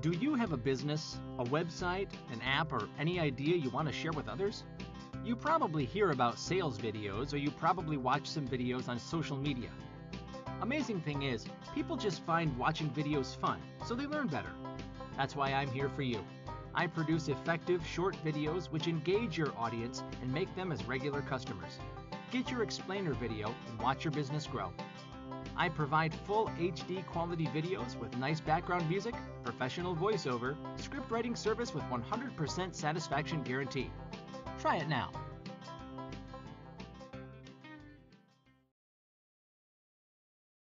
Do you have a business, a website, an app, or any idea you want to share with others? You probably hear about sales videos or you probably watch some videos on social media. Amazing thing is, people just find watching videos fun, so they learn better. That's why I'm here for you. I produce effective short videos which engage your audience and make them as regular customers. Get your explainer video and watch your business grow. I provide full HD quality videos with nice background music, professional voiceover, script writing service with 100% satisfaction guarantee. Try it now.